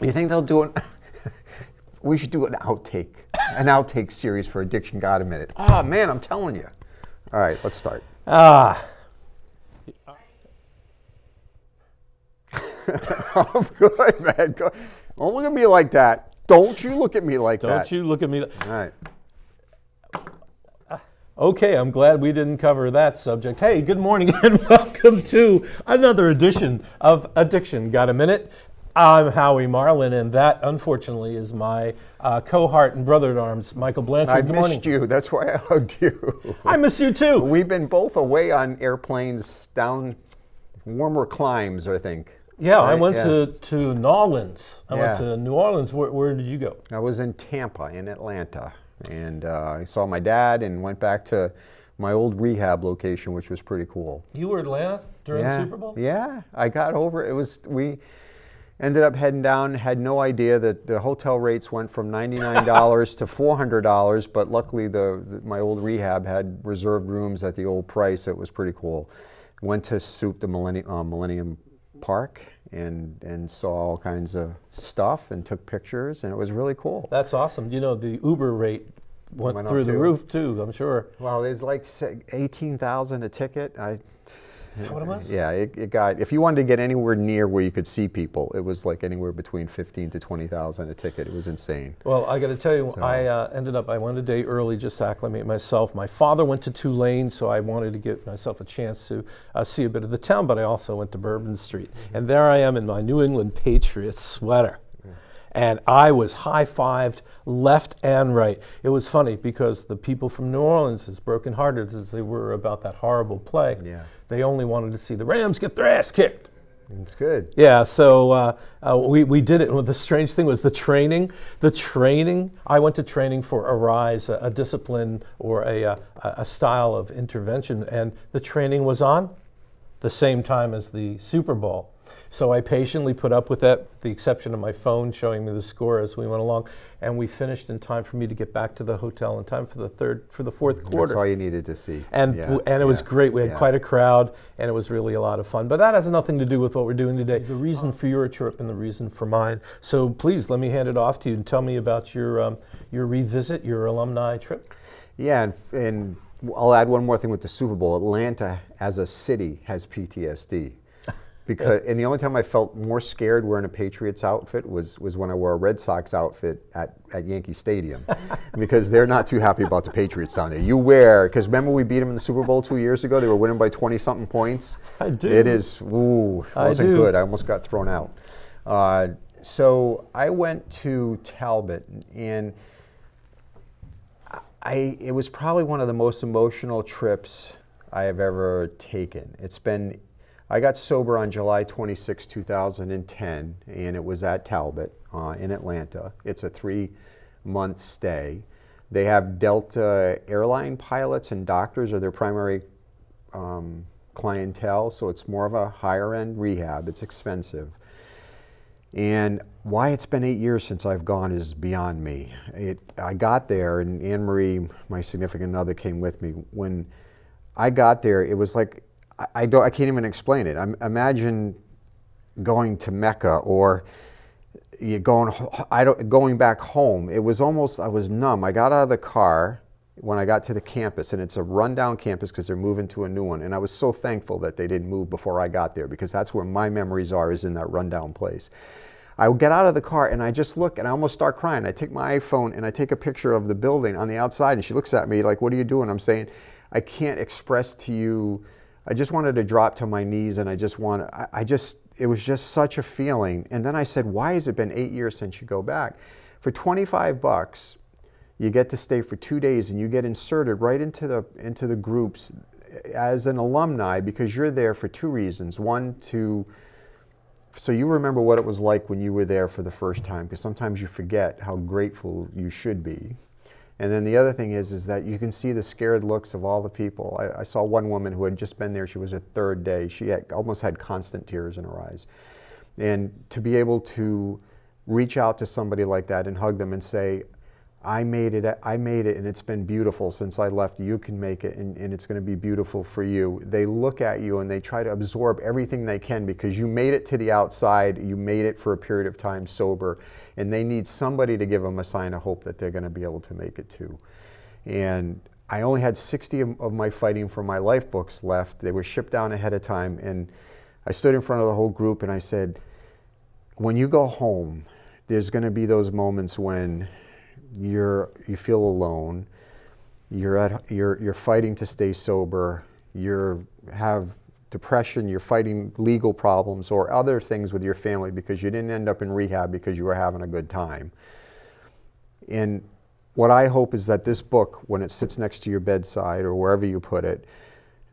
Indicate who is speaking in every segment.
Speaker 1: You think they'll do it? we should do an outtake, an outtake series for Addiction Got a Minute. Oh man, I'm telling you. All right, let's start.
Speaker 2: Ah,
Speaker 1: I'm good, man. Go- Don't look at me like that. Don't you look at me like that.
Speaker 2: don't you look at me.
Speaker 1: All right.
Speaker 2: Okay, I'm glad we didn't cover that subject. Hey, good morning and welcome to another edition of Addiction Got a Minute. I'm Howie Marlin, and that, unfortunately, is my uh, cohort and brother at arms, Michael Blanchard.
Speaker 1: I
Speaker 2: good
Speaker 1: missed
Speaker 2: morning.
Speaker 1: you. That's why I hugged you.
Speaker 2: I miss you too.
Speaker 1: We've been both away on airplanes down warmer climes, I think.
Speaker 2: Yeah, I went
Speaker 1: yeah.
Speaker 2: to to New Orleans. I went to New Orleans. Where, where did you go?
Speaker 1: I was in Tampa, in Atlanta, and uh, I saw my dad and went back to my old rehab location, which was pretty cool.
Speaker 2: You were Atlanta during
Speaker 1: yeah.
Speaker 2: the Super Bowl.
Speaker 1: Yeah, I got over it. Was we ended up heading down. Had no idea that the hotel rates went from ninety nine dollars to four hundred dollars, but luckily the, the my old rehab had reserved rooms at the old price. It was pretty cool. Went to Soup the Millennium, uh, Millennium Park and and saw all kinds of stuff and took pictures, and it was really cool.
Speaker 2: That's awesome. You know the Uber rate went,
Speaker 1: Went
Speaker 2: through the
Speaker 1: too.
Speaker 2: roof too. I'm sure.
Speaker 1: Well, there's like eighteen thousand a ticket. I.
Speaker 2: Is that what it was?
Speaker 1: Yeah, it, it got. If you wanted to get anywhere near where you could see people, it was like anywhere between fifteen to twenty thousand a ticket. It was insane.
Speaker 2: Well, I got to tell you, I uh, ended up. I went a day early just to acclimate myself. My father went to Tulane, so I wanted to give myself a chance to uh, see a bit of the town. But I also went to Bourbon Street, and there I am in my New England Patriots sweater, and I was high fived left and right. It was funny because the people from New Orleans, as brokenhearted as they were about that horrible play,
Speaker 1: Yeah.
Speaker 2: they only wanted to see the Rams get their ass kicked.
Speaker 1: It's good.
Speaker 2: Yeah, so uh, uh, we, we did it. Well, the strange thing was the training. The training, I went to training for Arise, a, a discipline or a, uh, a, a style of intervention, and the training was on the same time as the Super Bowl. So I patiently put up with that, the exception of my phone showing me the score as we went along, and we finished in time for me to get back to the hotel in time for the third, for the fourth quarter
Speaker 1: That's all you needed to see.
Speaker 2: and
Speaker 1: Yeah,
Speaker 2: and it was great. We had
Speaker 1: yeah.
Speaker 2: quite a crowd, and it was really a lot of fun. But that has nothing to do with what we're doing today. The reason for your trip and the reason for mine. So please let me hand it off to you and tell me about your um, your revisit, your alumni trip.
Speaker 1: Yeah, and, and I'll add one more thing with the Super Bowl. Atlanta, as a city, has PTSD. Because and the only time I felt more scared wearing a Patriots outfit was was when I wore a Red Sox outfit at, at Yankee Stadium, because they're not too happy about the Patriots down there. You wear because remember we beat them in the Super Bowl two years ago. They were winning by twenty something points.
Speaker 2: I do.
Speaker 1: It is ooh, it wasn't
Speaker 2: do.
Speaker 1: good. I almost got thrown out. Uh, so I went to Talbott and. I it was probably one of the most emotional trips I have ever taken. It's been I got sober on July 26, 2010, and it was at Talbott uh, in Atlanta. It's a three month stay. They have Delta airline pilots and doctors are their primary um, clientele, so it's more of a higher end rehab. It's expensive. And why it's been eight years since I've gone is beyond me. It, I got there, and Anne Marie, my significant other, came with me. When I got there, it was like I, I don't, I can't even explain it. I'm, imagine going to Mecca or you going, I don't, going back home. It was almost I was numb. I got out of the car when I got to the campus, and it's a rundown campus because they're moving to a new one. And I was so thankful that they didn't move before I got there because that's where my memories are, is in that rundown place. I get out of the car and I just look and I almost start crying. I take my iPhone and I take a picture of the building on the outside, and she looks at me like, "What are you doing?" I'm saying, "I can't express to you." I just wanted to drop to my knees and I just want. I, I just. It was just such a feeling. And then I said, "Why has it been eight years since you go back?" For 25 bucks, you get to stay for two days and you get inserted right into the into the groups as an alumni because you're there for two reasons one to so you remember what it was like when you were there for the first time because sometimes you forget how grateful you should be and then the other thing is is that you can see the scared looks of all the people. I, I saw one woman who had just been there. She was her third day. She had, almost had constant tears in her eyes. And to be able to reach out to somebody like that and hug them and say I made it. I made it, and it's been beautiful since I left. You can make it, and, and it's going to be beautiful for you. They look at you and they try to absorb everything they can because you made it to the outside. You made it for a period of time sober, and they need somebody to give them a sign of hope that they're going to be able to make it too. And I only had 60 of, of my fighting for my life books left. They were shipped down ahead of time, and I stood in front of the whole group and I said, "When you go home, there's going to be those moments when." You're you feel alone you're at you're you're fighting to stay sober you're have depression you're fighting legal problems or other things with your family because you didn't end up in rehab because you were having a good time. And what i hope is that this book when it sits next to your bedside or wherever you put it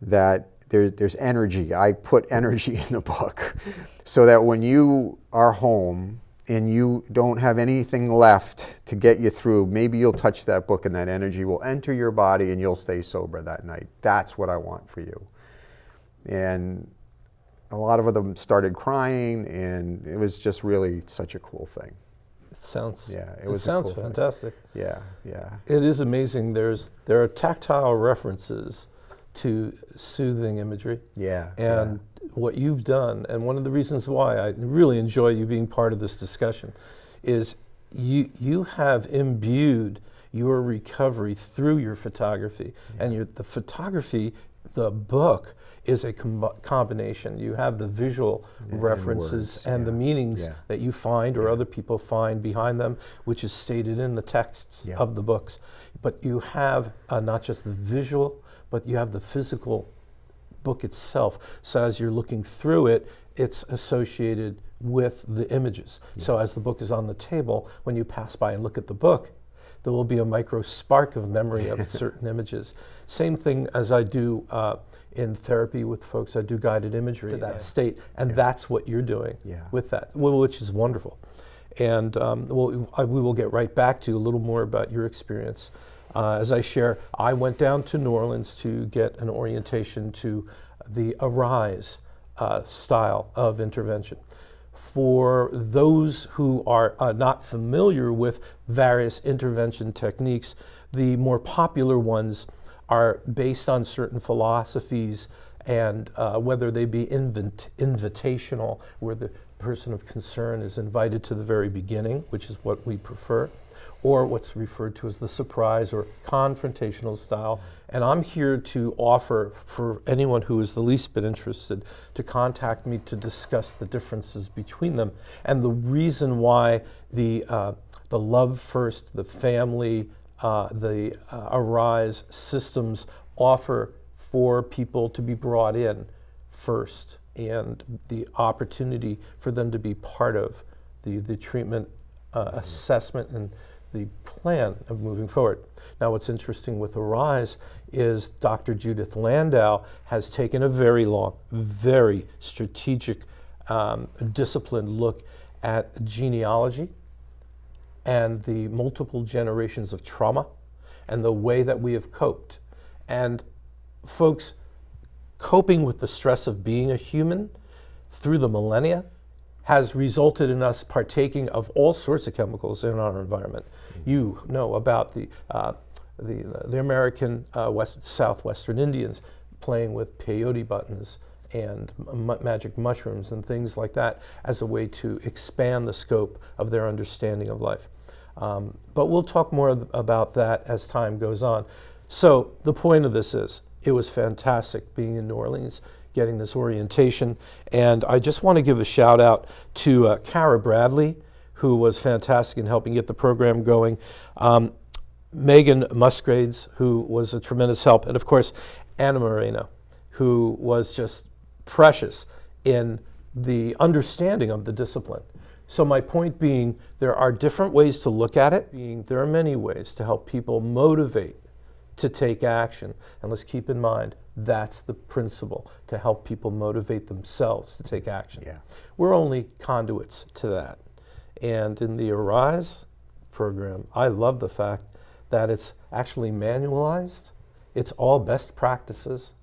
Speaker 1: that there's, there's energy. I put energy in the book so that when you are home and you don't have anything left to get you through, maybe you'll touch that book and that energy will enter your body and you'll stay sober that night. That's what I want for you. And a lot of them started crying, and it was just really such a cool thing.
Speaker 2: It sounds
Speaker 1: yeah,
Speaker 2: it, it sounds cool fantastic.
Speaker 1: Thing. Yeah, yeah.
Speaker 2: It is amazing. There's there are tactile references to soothing imagery.
Speaker 1: Yeah.
Speaker 2: And
Speaker 1: yeah.
Speaker 2: What you've done, and one of the reasons why I really enjoy you being part of this discussion, is you you have imbued your recovery through your photography, yeah. and your, the photography, the book is a com combination. You have the visual and references words, and yeah. the meanings that you find or other people find behind them, which is stated in the texts of the books. But you have uh, not just the visual but you have the physical book itself. So as you're looking through it, it's associated with the images. Yeah. So as the book is on the table, when you pass by and look at the book, there will be a micro spark of memory of certain images. Same thing as I do uh, in therapy with folks, I do guided imagery to that yeah. state, and yeah. that's what you're doing with that, which is wonderful. And um, we'll, I, we will get right back to a little more about your experience uh, as I share, I went down to New Orleans to get an orientation to the Arise uh, style of intervention. For those who are uh, not familiar with various intervention techniques, the more popular ones are based on certain philosophies and uh, whether they be invent invitational, where the person of concern is invited to the very beginning, which is what we prefer, or what's referred to as the surprise or confrontational style. And I'm here to offer for anyone who is the least bit interested to contact me to discuss the differences between them and the reason why the, uh, the love first, the family, uh, the uh, arise systems offer for people to be brought in first and the opportunity for them to be part of the, the treatment uh, assessment and the plan of moving forward. Now, what's interesting with Arise is Dr. Judith Landau has taken a very long, very strategic, um, disciplined look at genealogy and the multiple generations of trauma and the way that we have coped. And folks, coping with the stress of being a human through the millennia has resulted in us partaking of all sorts of chemicals in our environment. Mm-hmm. You know about the, uh, the, the, American uh, West, Southwestern Indians playing with peyote buttons and magic mushrooms and things like that as a way to expand the scope of their understanding of life. Um, but we'll talk more about that as time goes on. So the point of this is, it was fantastic being in New Orleans getting this orientation. And I just want to give a shout out to uh, Bradley, who was fantastic in helping get the program going. Um, Megan Musgrades, who was a tremendous help. And of course, Anna Moreno, who was just precious in the understanding of the discipline. So my point being, there are different ways to look at it. Being there are many ways to help people motivate to take action. And let's keep in mind, that's the principle to help people motivate themselves to take action.
Speaker 1: Yeah.
Speaker 2: We're only conduits to that. And in the Arise program, I love the fact that it's actually manualized. It's all best practices.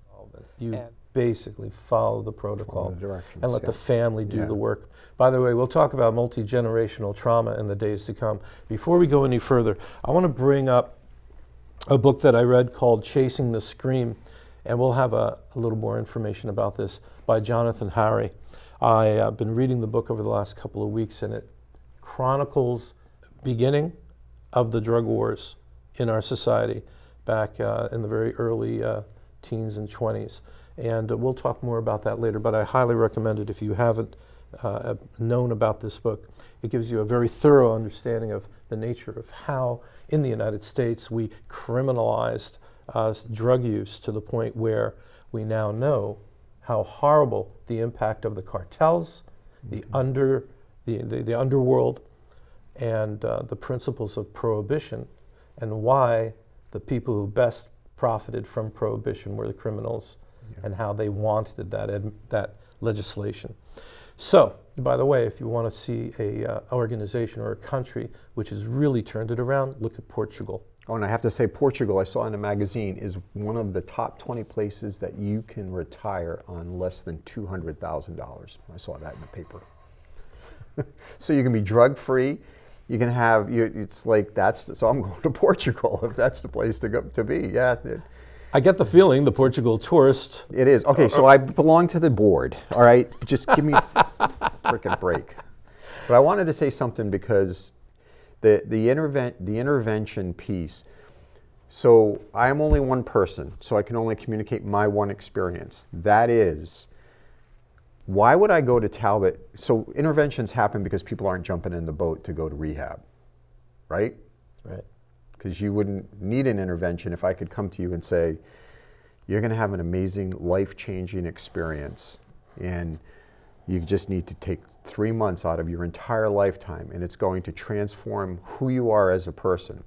Speaker 2: You, basically follow the protocol
Speaker 1: Follow the
Speaker 2: and let
Speaker 1: yeah.
Speaker 2: the family do
Speaker 1: Yeah.
Speaker 2: the work. By the way, we'll talk about multi generational trauma in the days to come. Before we go any further, I want to bring up a book that I read called Chasing the Scream, and we'll have a, a little more information about this by Jonathan Hari. I have been reading the book over the last couple of weeks, and it chronicles beginning of the drug wars in our society back uh, in the very early uh, teens and 20s. And uh, we'll talk more about that later, but I highly recommend it if you haven't uh, known about this book. It gives you a very thorough understanding of the nature of how, in the United States, we criminalized uh, drug use to the point where we now know how horrible the impact of the cartels, the under, the, the, the underworld, and uh, the principles of prohibition, and why the people who best profited from prohibition were the criminals, and how they wanted that ed- that legislation. So, by the way, if you want to see a uh, organization or a country which has really turned it around, look at Portugal.
Speaker 1: Oh, and I have to say, Portugal, I saw in a magazine, is one of the top 20 places that you can retire on less than $200,000. I saw that in the paper. so you can be drug free. You can have, you, it's like that's, so I'm going to Portugal if that's the place to go to be. Yeah, it,
Speaker 2: I get the feeling the Portugal tourist.
Speaker 1: it is. Okay, so I belong to the board, all right? Just give me a freaking break. But I wanted to say something because the, the, interven- the intervention piece, so I'm only one person, so I can only communicate my one experience. That is, why would I go to Talbott? So interventions happen because people aren't jumping in the boat to go to rehab, right?
Speaker 2: Right.
Speaker 1: Because you wouldn't need an intervention if I could come to you and say, you're going to have an amazing life changing experience. And you just need to take three months out of your entire lifetime, and it's going to transform who you are as a person.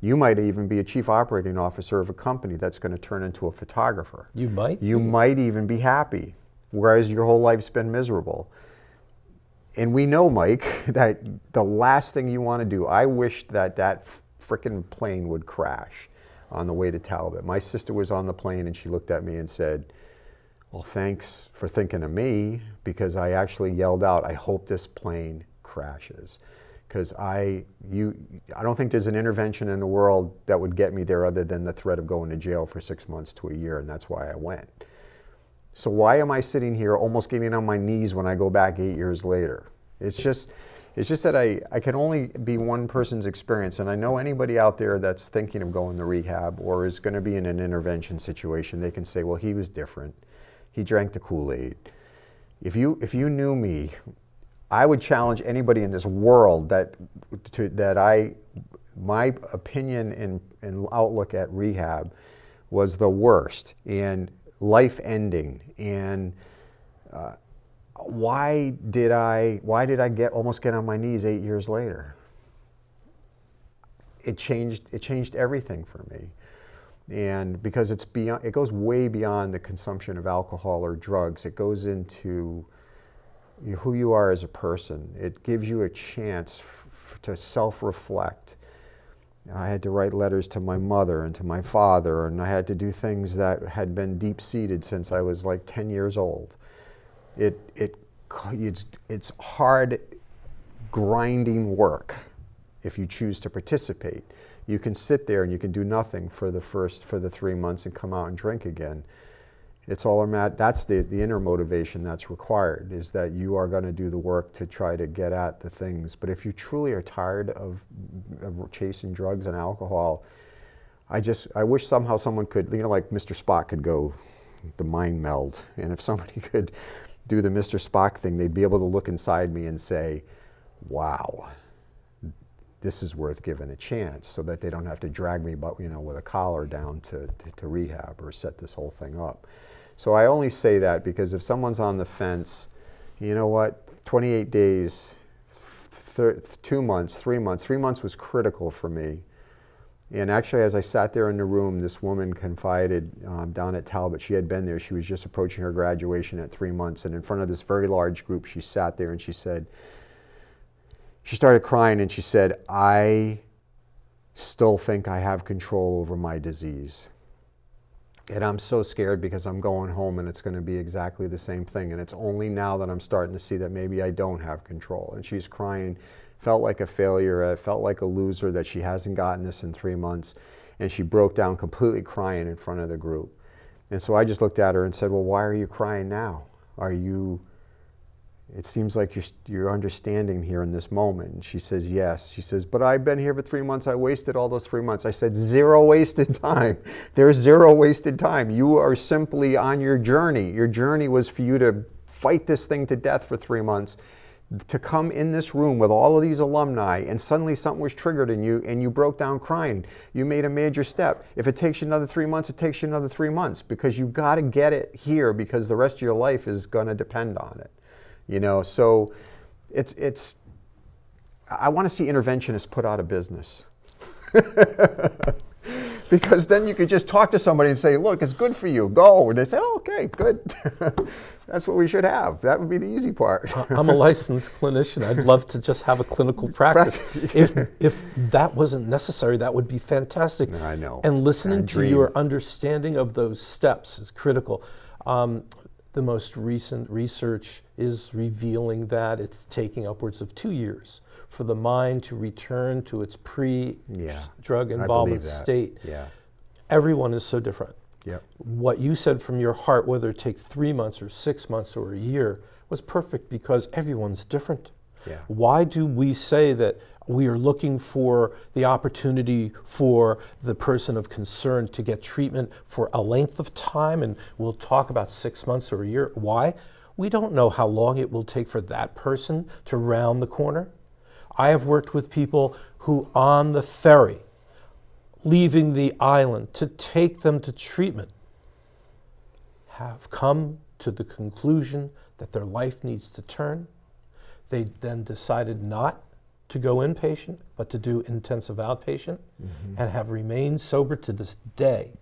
Speaker 1: You might even be a chief operating officer of a company that's going to turn into a photographer.
Speaker 2: You might.
Speaker 1: You might even be happy, whereas your whole life's been miserable. And we know, Mike, that the last thing you want to do, I wish that that frickin' plane would crash on the way to Talbott. My sister was on the plane and she looked at me and said, Well, thanks for thinking of me because I actually yelled out, I hope this plane crashes. Because I, you, I don't think there's an intervention in the world that would get me there other than the threat of going to jail for six months to a year, and that's why I went. So why am I sitting here almost getting on my knees when I go back eight years later? It's just, it's just that I, I can only be one person's experience, and I know anybody out there that's thinking of going to rehab or is going to be in an intervention situation, they can say, well, he was different. He drank the Kool-Aid. If you, if you knew me, I would challenge anybody in this world that, to, that I, my opinion and, and outlook at rehab was the worst and life ending and uh, why did I why did I get almost get on my knees eight years later? It changed it changed everything for me. And because it's beyond it goes way beyond the consumption of alcohol or drugs. It goes into who you are as a person. It gives you a chance to self-reflect. I had to write letters to my mother and to my father, and I had to do things that had been deep-seated since I was like 10 years old. It, it, it's, it's hard, grinding work if you choose to participate. You can sit there and you can do nothing for the first, for the three months and come out and drink again. It's all about, that's the, the inner motivation that's required, is that you are going to do the work to try to get at the things. But if you truly are tired of, of chasing drugs and alcohol, I just, I wish somehow someone could, you know, like Mr. Spock could go the mind meld. And if somebody could do the Mr. Spock thing, they'd be able to look inside me and say, wow, this is worth giving a chance so that they don't have to drag me but you know with a collar down to, to, to rehab or set this whole thing up so i only say that because if someone's on the fence you know what 28 days two months three months three months was critical for me and actually as i sat there in the room this woman confided um, down at talbott she had been there she was just approaching her graduation at three months and in front of this very large group she sat there and she said she started crying and she said, I still think I have control over my disease. And I'm so scared because I'm going home and it's going to be exactly the same thing. And it's only now that I'm starting to see that maybe I don't have control. And she's crying, felt like a failure, uh, felt like a loser that she hasn't gotten this in three months. And she broke down completely crying in front of the group. And so I just looked at her and said, Well, why are you crying now? Are you it seems like you're, you're understanding here in this moment. And she says, yes. She says, but I've been here for three months. I wasted all those three months. I said, zero wasted time. There's zero wasted time. You are simply on your journey. Your journey was for you to fight this thing to death for three months, to come in this room with all of these alumni, and suddenly something was triggered in you and you broke down crying. You made a major step. If it takes you another three months, it takes you another three months because you've got to get it here because the rest of your life is going to depend on it. You know, so it's it's. I want to see interventionists put out of business. because then you could just talk to somebody and say, "Look, it's good for you. Go." And they say, "Oh, okay, good." That's what we should have. That would be the easy part.
Speaker 2: I'm a licensed clinician. I'd love to just have a clinical practice. if if that wasn't necessary, that would be fantastic.
Speaker 1: I know.
Speaker 2: And listening to your understanding of those steps is critical. Um, the most recent research is revealing that it's taking upwards of two years for the mind to return to its pre drug yeah, involvement state.
Speaker 1: Yeah.
Speaker 2: Everyone is so different.
Speaker 1: Yep.
Speaker 2: What you said from your heart, whether it take three months or six months or a year, was perfect because everyone's different.
Speaker 1: Yeah.
Speaker 2: Why do we say that we are looking for the opportunity for the person of concern to get treatment for a length of time, and we'll talk about six months or a year. Why? We don't know how long it will take for that person to round the corner. I have worked with people who, on the ferry, leaving the island to take them to treatment, have come to the conclusion that their life needs to turn. They then decided not to go inpatient, but to do intensive outpatient mm-hmm. and have remained sober to this day.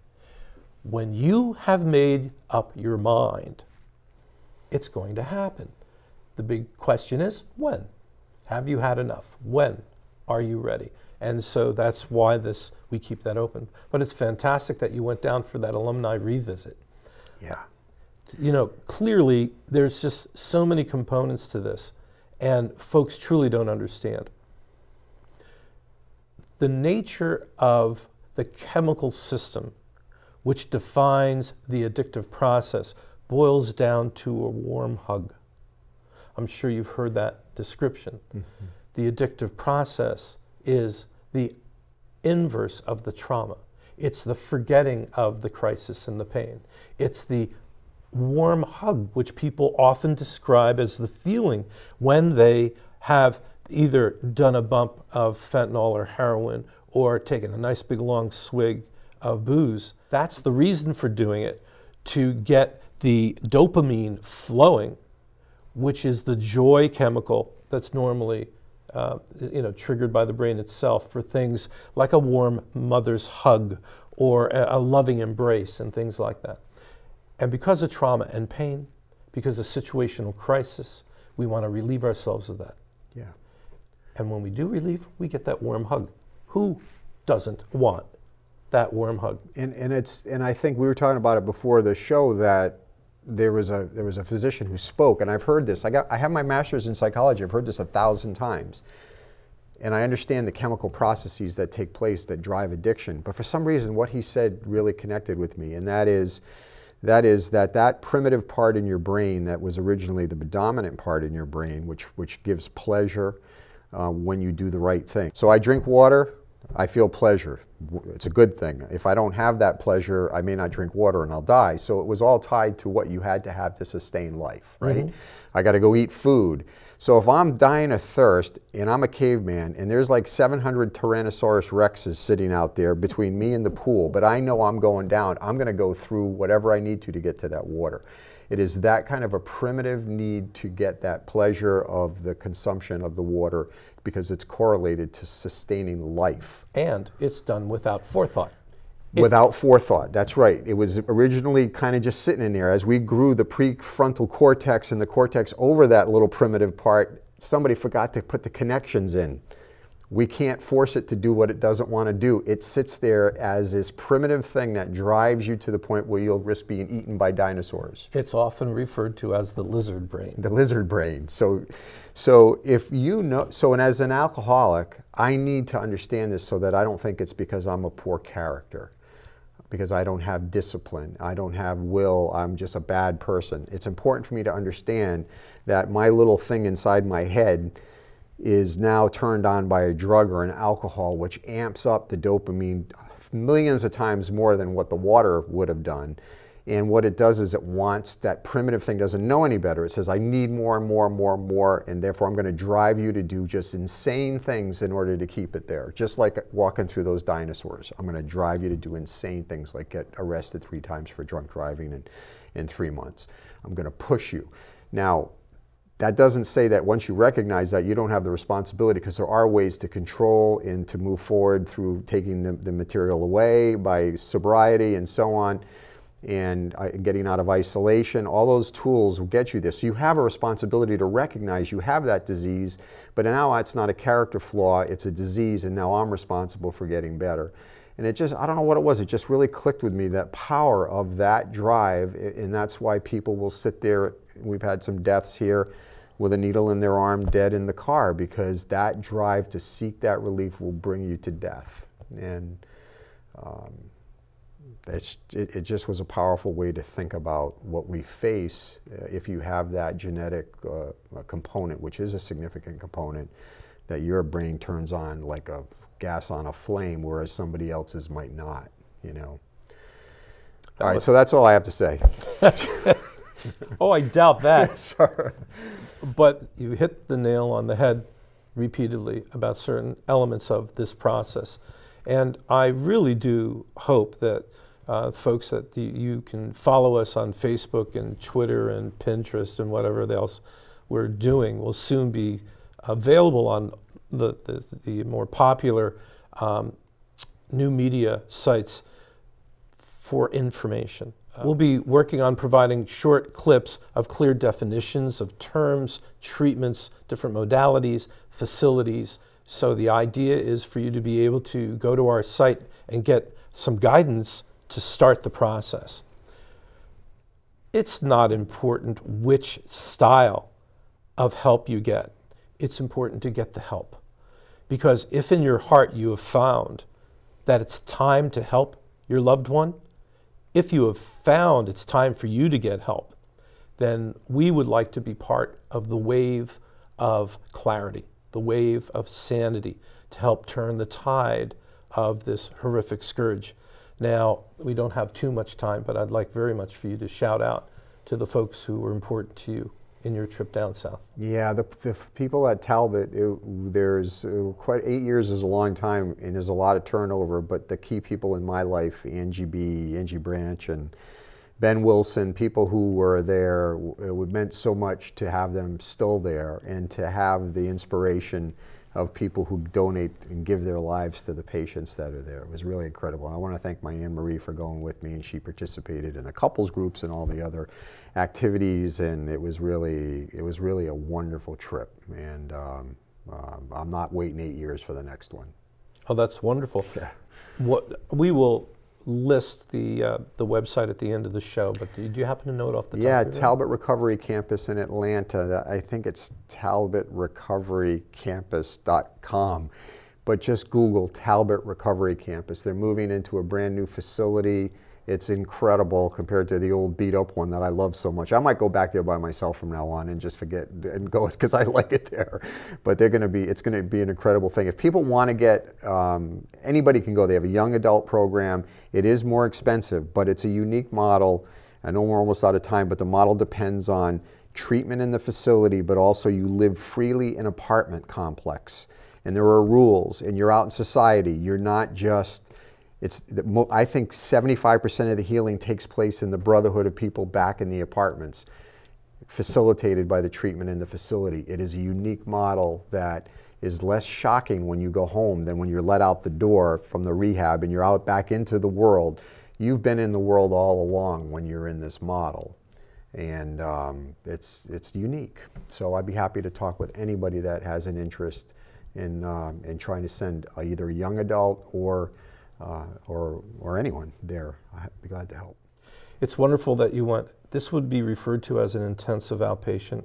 Speaker 2: When you have made up your mind, it's going to happen. The big question is when? Have you had enough? When are you ready? And so that's why this we keep that open. But it's fantastic that you went down for that alumni revisit.
Speaker 1: Yeah.
Speaker 2: You know, clearly there's just so many components to this and folks truly don't understand. The nature of the chemical system, which defines the addictive process, boils down to a warm hug. I'm sure you've heard that description. Mm-hmm. The addictive process is the inverse of the trauma. It's the forgetting of the crisis and the pain. It's the warm hug, which people often describe as the feeling when they have either done a bump of fentanyl or heroin or taken a nice big long swig of booze. That's the reason for doing it, to get the dopamine flowing, which is the joy chemical that's normally uh, you know, triggered by the brain itself for things like a warm mother's hug or a, a loving embrace and things like that. And because of trauma and pain, because of situational crisis, we want to relieve ourselves of that.
Speaker 1: Yeah.
Speaker 2: And when we do relieve, we get that warm hug. Who doesn't want that warm hug?
Speaker 1: And, and it's and I think we were talking about it before the show that there was a there was a physician who spoke, and I've heard this. I got I have my master's in psychology. I've heard this a thousand times. And I understand the chemical processes that take place that drive addiction. But for some reason, what he said really connected with me, and that is that is that that primitive part in your brain that was originally the predominant part in your brain, which, which gives pleasure uh, when you do the right thing. So I drink water, I feel pleasure. It's a good thing. If I don't have that pleasure, I may not drink water and I'll die. So it was all tied to what you had to have to sustain life, right? Mm-hmm. I got to go eat food. So if I'm dying of thirst and I'm a caveman and there's like 700 Tyrannosaurus rexes sitting out there between me and the pool, but I know I'm going down, I'm going to go through whatever I need to to get to that water. It is that kind of a primitive need to get that pleasure of the consumption of the water because it's correlated to sustaining life.
Speaker 2: And it's done without forethought
Speaker 1: without forethought. That's right. It was originally kind of just sitting in there. As we grew the prefrontal cortex and the cortex over that little primitive part, somebody forgot to put the connections in. We can't force it to do what it doesn't want to do. It sits there as this primitive thing that drives you to the point where you'll risk being eaten by dinosaurs.
Speaker 2: It's often referred to as the lizard brain.
Speaker 1: The lizard brain. So, so if you know, so and as an alcoholic, I need to understand this so that I don't think it's because I'm a poor character, because I don't have discipline, I don't have will, I'm just a bad person. It's important for me to understand that my little thing inside my head is now turned on by a drug or an alcohol, which amps up the dopamine millions of times more than what the water would have done. And what it does is it wants that primitive thing doesn't know any better. It says, I need more and more and more and more, and therefore I'm going to drive you to do just insane things in order to keep it there. Just like walking through those dinosaurs. I'm going to drive you to do insane things like get arrested three times for drunk driving in, in three months. I'm going to push you. Now, that doesn't say that once you recognize that, you don't have the responsibility because there are ways to control and to move forward through taking the, the material away by sobriety and so on and uh, getting out of isolation. All those tools will get you this. So you have a responsibility to recognize you have that disease, but now it's not a character flaw, it's a disease, and now I'm responsible for getting better. And it just, I don't know what it was, it just really clicked with me, that power of that drive, and that's why people will sit there. We've had some deaths here with a needle in their arm, dead in the car, because that drive to seek that relief will bring you to death. And um, it, it, just was a powerful way to think about what we face uh, if you have that genetic uh, component, which is a significant component, that your brain turns on like a gas on a flame, whereas somebody else's might not, you know. All right, so that's all I have to say.
Speaker 2: oh, I doubt that.
Speaker 1: Sorry.
Speaker 2: But you hit the nail on the head repeatedly about certain elements of this process. And I really do hope that uh, folks that you, you, can follow us on Facebook and Twitter and Pinterest and whatever else we're doing will soon be available on the, the, the more popular um, new media sites for information. Uh, we'll be working on providing short clips of clear definitions of terms, treatments, different modalities, facilities. So the idea is for you to be able to go to our site and get some guidance to start the process. It's not important which style of help you get. It's important to get the help. Because if in your heart you have found that it's time to help your loved one, if you have found it's time for you to get help, then we would like to be part of the wave of clarity, the wave of sanity to help turn the tide of this horrific scourge. Now, we don't have too much time, but I'd like very much for you to shout out to the folks who were important to you in your trip down south?
Speaker 1: Yeah, the, the people at Talbott, it, there's uh, quite eight years is a long time, and there's a lot of turnover. But the key people in my life, Angie B, Angie Branch, and Ben Wilson, people who were there, it meant so much to have them still there and to have the inspiration of people who donate and give their lives to the patients that are there. It was really incredible. And I want to thank my Anne Marie for going with me, and she participated in the couples groups and all the other activities, and it was really it was really a wonderful trip. And um, uh, I'm not waiting eight years for the next one.
Speaker 2: Oh, that's wonderful.
Speaker 1: Yeah.
Speaker 2: What we will list the uh, the website at the end of the show, but do you happen to know it off the top?
Speaker 1: Yeah, Talbott Recovery Campus in Atlanta. I think it's talbotrecoverycampus.com. But just Google Talbott Recovery Campus. They're moving into a brand new facility it's incredible compared to the old beat up one that I love so much. I might go back there by myself from now on and just forget and go because I like it there. But they're going to be, it's going to be an incredible thing. If people want to get, um, anybody can go. They have a young adult program. It is more expensive, but it's a unique model. I know we're almost out of time, but the model depends on treatment in the facility, but also you live freely in apartment complex. And there are rules, and you're out in society. You're not just it's, I think 75% of the healing takes place in the brotherhood of people back in the apartments, facilitated by the treatment in the facility. It is a unique model that is less shocking when you go home than when you're let out the door from the rehab and you're out back into the world. You've been in the world all along when you're in this model. And um, it's, it's unique. So I'd be happy to talk with anybody that has an interest in, um, in trying to send either a young adult or, uh, or, or anyone there. I'd be glad to help.
Speaker 2: It's wonderful that you went. This would be referred to as an intensive outpatient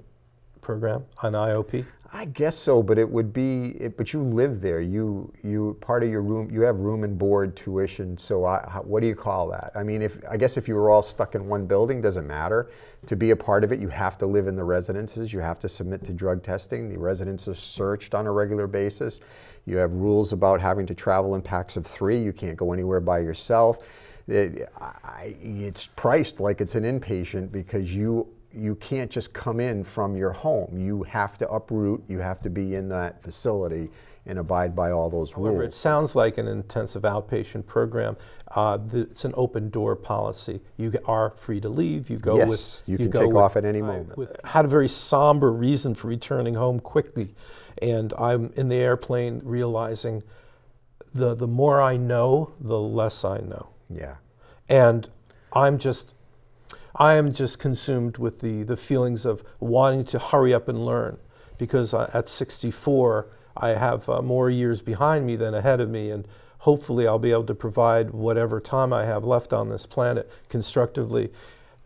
Speaker 2: program, an IOP.
Speaker 1: I guess so, but it would be. It, but you live there. You you part of your room. You have room and board tuition. So I, how, what do you call that? I mean, if I guess if you were all stuck in one building, doesn't matter. To be a part of it, you have to live in the residences. You have to submit to drug testing. The residences searched on a regular basis. You have rules about having to travel in packs of three. You can't go anywhere by yourself. It, I, it's priced like it's an inpatient because you you can't just come in from your home. You have to uproot, you have to be in that facility and abide by all those
Speaker 2: However,
Speaker 1: rules.
Speaker 2: it sounds like an intensive outpatient program. Uh, the, it's an open door policy. You are free to leave. You go
Speaker 1: yes,
Speaker 2: with.
Speaker 1: you can
Speaker 2: go
Speaker 1: take
Speaker 2: with,
Speaker 1: off at any moment.
Speaker 2: With, had a very somber reason for returning home quickly, and I'm in the airplane realizing the the more I know, the less I know.
Speaker 1: yeah.
Speaker 2: And I'm just I am just consumed with the, the feelings of wanting to hurry up and learn because uh, at 64, I have uh, more years behind me than ahead of me, and hopefully I'll be able to provide whatever time I have left on this planet constructively.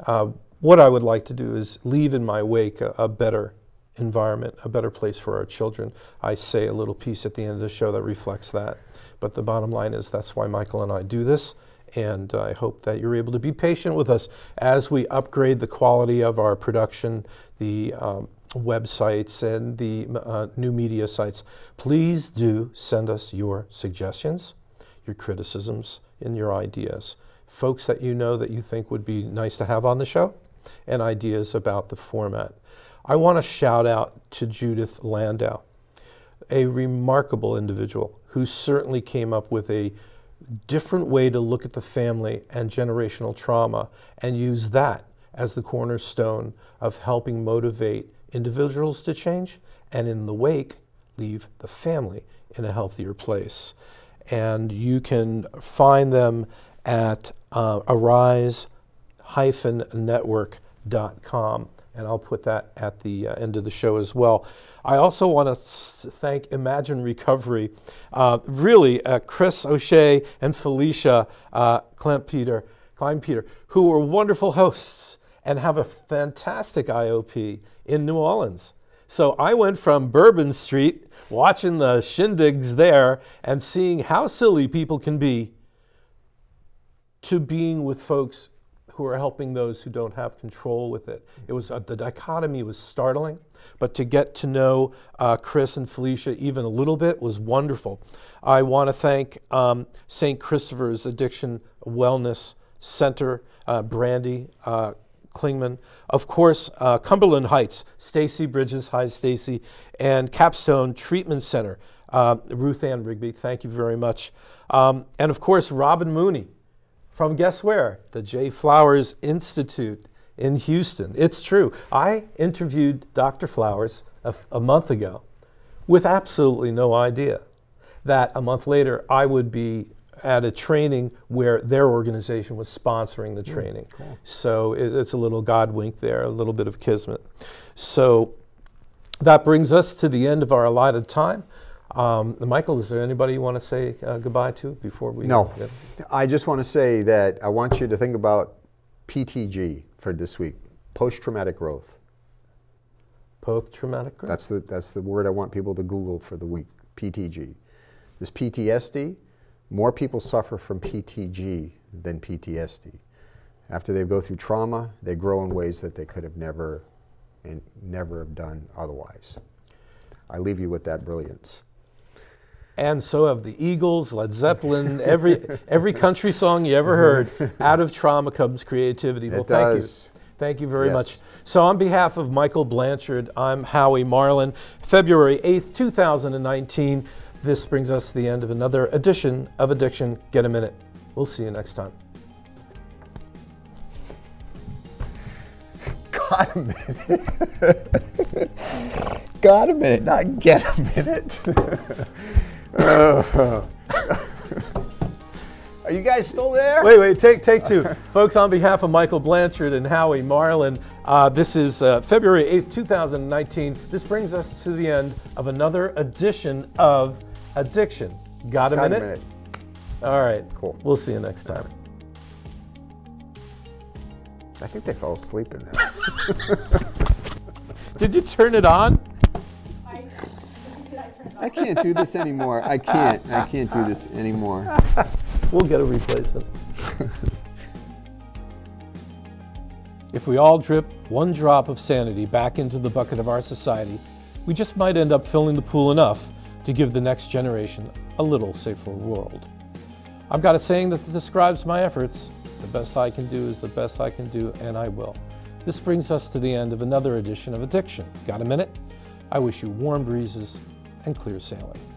Speaker 2: Uh, what I would like to do is leave in my wake a, a better environment, a better place for our children. I say a little piece at the end of the show that reflects that. But the bottom line is that's why Michael and I do this. And I hope that you're able to be patient with us as we upgrade the quality of our production, the um, websites, and the uh, new media sites. Please do send us your suggestions, your criticisms, and your ideas. Folks that you know that you think would be nice to have on the show, and ideas about the format. I want to shout out to Judith Landau, a remarkable individual who certainly came up with a different way to look at the family and generational trauma and use that as the cornerstone of helping motivate individuals to change and in the wake leave the family in a healthier place. And you can find them at uh, arise-network.com and I'll put that at the uh, end of the show as well. I also want to thank Imagine Recovery, uh, really uh, Chris O'Shea and Felicia uh, Peter, Kleinpeter, who were wonderful hosts and have a fantastic IOP in New Orleans. So I went from Bourbon Street, watching the shindigs there, and seeing how silly people can be, to being with folks who are helping those who don't have control with it. It was uh, the dichotomy was startling, but to get to know uh, Chris and Felicia even a little bit was wonderful. I want to thank um, St. Christopher's Addiction Wellness Center, uh, Brandy. Uh, Klingman, of course, uh, Cumberland Heights, Stacy Bridges, hi Stacy, and Capstone Treatment Center, uh, Ruth Ann Rigby, thank you very much. Um, and of course, Robin Mooney, from guess where? The J. Flowers Institute in Houston. It's true. I interviewed Dr. Flowers a, a, month ago with absolutely no idea that a month later I would be at a training where their organization was sponsoring the training. Mm, cool. So it, it's a little God wink there, a little bit of kismet. So that brings us to the end of our allotted time. Um, Michael, is there anybody you want to say uh, goodbye to before we?
Speaker 1: No. Get... I just want to say that I want you to think about PTG for this week, post-traumatic growth.
Speaker 2: Post-traumatic growth.
Speaker 1: That's the that's the word I want people to Google for the week. PTG. This PTSD. More people suffer from PTG than PTSD. After they go through trauma, they grow in ways that they could have never and never have done otherwise. I leave you with that brilliance
Speaker 2: and so have the Eagles, Led Zeppelin, every every country song you ever heard. Mm-hmm. Out of trauma comes creativity.
Speaker 1: It
Speaker 2: thank
Speaker 1: does.
Speaker 2: you. Thank you very
Speaker 1: Yes.
Speaker 2: much. So, on behalf of Michael Blanchard, I'm Howie Marlin. February 8th, 2019. This brings us to the end of another edition of Addiction. Get a minute. We'll see you next time.
Speaker 1: Got a minute. Got a minute, not get a minute. Are you guys still there?
Speaker 2: Wait, wait, take, take two. Folks, on behalf of Michael Blanchard and Howie Marlin, uh, this is uh, February 8th, 2019. This brings us to the end of another edition of Addiction. Got a,
Speaker 1: Got a
Speaker 2: minute?
Speaker 1: minute.
Speaker 2: All right.
Speaker 1: Cool.
Speaker 2: We'll see you next time.
Speaker 1: I think they fell asleep in there.
Speaker 2: Did you turn it on?
Speaker 1: I can't do this anymore. I can't. I can't do this anymore.
Speaker 2: We'll get a replacement. if we all drip one drop of sanity back into the bucket of our society, we just might end up filling the pool enough to give the next generation a little safer world. I've got a saying that describes my efforts the best I can do is the best I can do, and I will. This brings us to the end of another edition of Addiction. Got a minute? I wish you warm breezes and clear sailing.